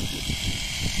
いいね。